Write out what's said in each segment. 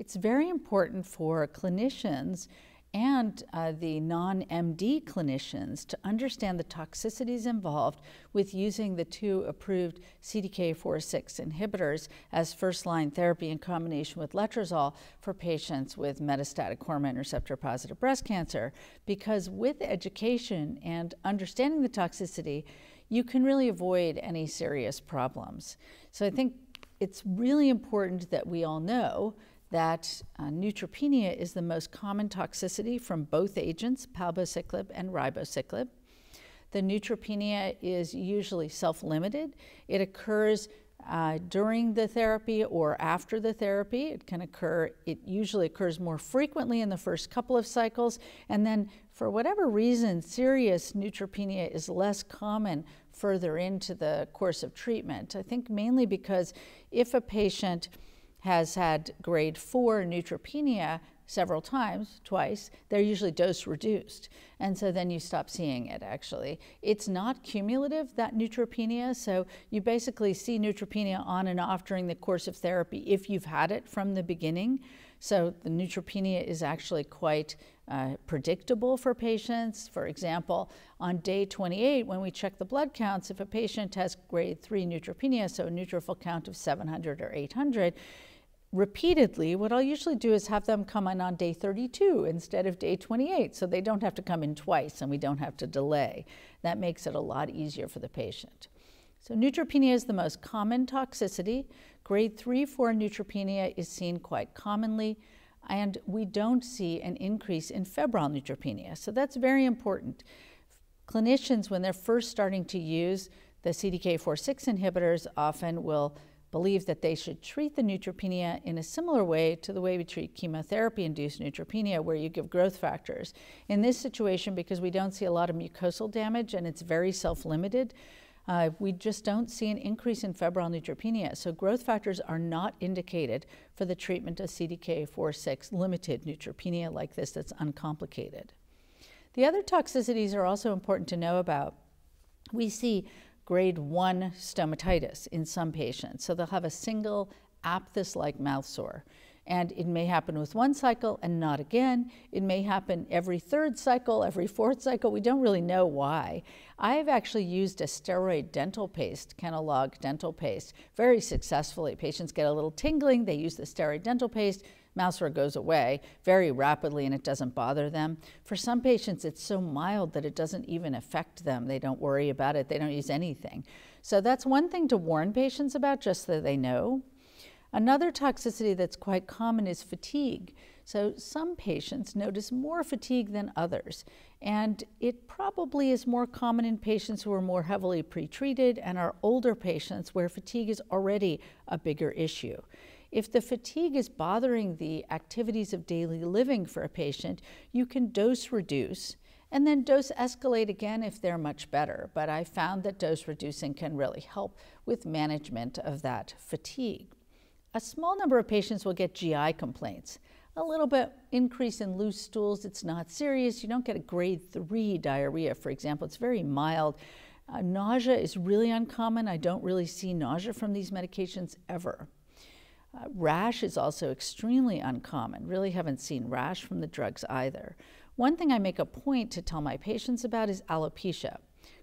it's very important for clinicians and uh, the non MD clinicians to understand the toxicities involved with using the two approved CDK4/6 inhibitors as first line therapy in combination with letrozole for patients with metastatic hormone receptor positive breast cancer. Because with education and understanding the toxicity, you can really avoid any serious problems. So I think it's really important that we all know that uh, neutropenia is the most common toxicity from both agents, palbociclib and ribociclib. The neutropenia is usually self-limited. It occurs uh, during the therapy or after the therapy. It can occur, it usually occurs more frequently in the first couple of cycles, and then for whatever reason, serious neutropenia is less common further into the course of treatment. I think mainly because if a patient has had grade four neutropenia several times, twice, they're usually dose reduced. And so then you stop seeing it actually. It's not cumulative, that neutropenia. So you basically see neutropenia on and off during the course of therapy if you've had it from the beginning. So the neutropenia is actually quite uh, predictable for patients. For example, on day 28, when we check the blood counts, if a patient has grade 3 neutropenia, so a neutrophil count of 700 or 800, repeatedly, what I'll usually do is have them come in on day 32 instead of day 28 so they don't have to come in twice and we don't have to delay. That makes it a lot easier for the patient. So neutropenia is the most common toxicity. Grade 3 4 neutropenia is seen quite commonly and we don't see an increase in febrile neutropenia. So that's very important. Clinicians, when they're first starting to use the CDK4-6 inhibitors, often will believe that they should treat the neutropenia in a similar way to the way we treat chemotherapy-induced neutropenia, where you give growth factors. In this situation, because we don't see a lot of mucosal damage and it's very self-limited, uh, we just don't see an increase in febrile neutropenia. So growth factors are not indicated for the treatment of CDK4-6 limited neutropenia like this that's uncomplicated. The other toxicities are also important to know about. We see grade 1 stomatitis in some patients. So they'll have a single aphthous-like mouth sore. And it may happen with one cycle and not again. It may happen every third cycle, every fourth cycle. We don't really know why. I've actually used a steroid dental paste, Kenalog dental paste, very successfully. Patients get a little tingling, they use the steroid dental paste, mouth sore goes away very rapidly and it doesn't bother them. For some patients, it's so mild that it doesn't even affect them. They don't worry about it, they don't use anything. So that's one thing to warn patients about just so they know. Another toxicity that's quite common is fatigue. So some patients notice more fatigue than others, and it probably is more common in patients who are more heavily pretreated and are older patients where fatigue is already a bigger issue. If the fatigue is bothering the activities of daily living for a patient, you can dose reduce and then dose escalate again if they're much better. But I found that dose reducing can really help with management of that fatigue. A small number of patients will get GI complaints. A little bit increase in loose stools, it's not serious. You don't get a grade three diarrhea, for example. It's very mild. Uh, nausea is really uncommon. I don't really see nausea from these medications ever. Uh, rash is also extremely uncommon. Really haven't seen rash from the drugs either. One thing I make a point to tell my patients about is alopecia.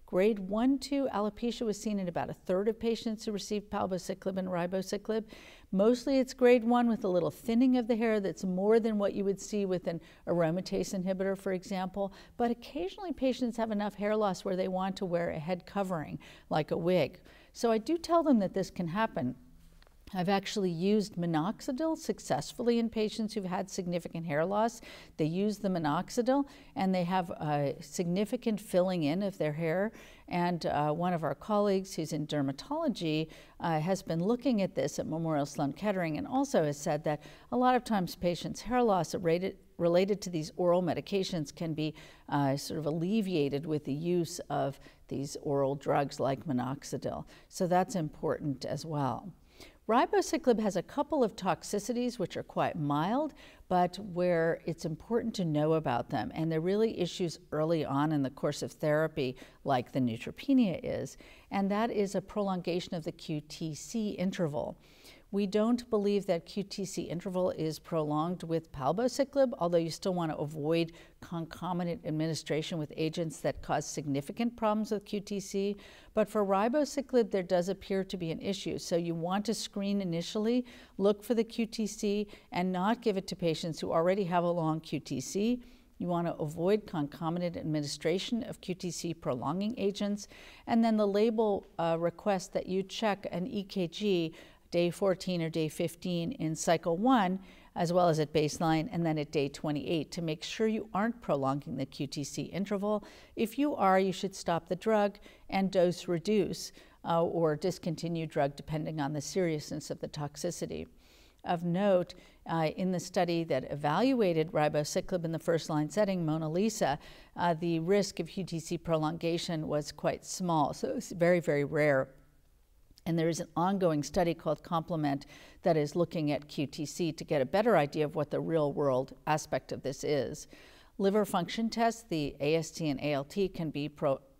Grade 1 2 alopecia was seen in about a third of patients who received palbociclib and ribociclib. Mostly it's grade 1 with a little thinning of the hair that's more than what you would see with an aromatase inhibitor, for example. But occasionally patients have enough hair loss where they want to wear a head covering, like a wig. So I do tell them that this can happen. I've actually used minoxidil successfully in patients who've had significant hair loss. They use the minoxidil and they have a significant filling in of their hair. And uh, one of our colleagues who's in dermatology uh, has been looking at this at Memorial Sloan Kettering and also has said that a lot of times patients' hair loss rated, related to these oral medications can be uh, sort of alleviated with the use of these oral drugs like minoxidil. So that's important as well. Ribociclib has a couple of toxicities which are quite mild, but where it's important to know about them. And they're really issues early on in the course of therapy, like the neutropenia is. And that is a prolongation of the QTC interval. We don't believe that QTC interval is prolonged with palbociclib, although you still want to avoid concomitant administration with agents that cause significant problems with QTC. But for ribociclib, there does appear to be an issue. So you want to screen initially, look for the QTC, and not give it to patients who already have a long QTC. You want to avoid concomitant administration of QTC prolonging agents. And then the label uh, requests that you check an EKG day 14 or day 15 in cycle one, as well as at baseline, and then at day 28 to make sure you aren't prolonging the QTC interval. If you are, you should stop the drug and dose reduce uh, or discontinue drug depending on the seriousness of the toxicity. Of note, uh, in the study that evaluated ribociclib in the first line setting, MONALEESA, uh, the risk of QTC prolongation was quite small, so it's very, very rare. And there is an ongoing study called CompLEEment that is looking at QTC to get a better idea of what the real world aspect of this is. Liver function tests, the AST and ALT, can be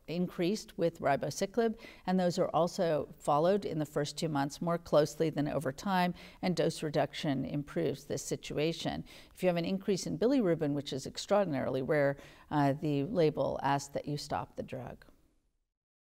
increased with ribociclib, and those are also followed in the first two months more closely than over time, and dose reduction improves this situation. If you have an increase in bilirubin, which is extraordinarily rare, uh, the label asks that you stop the drug.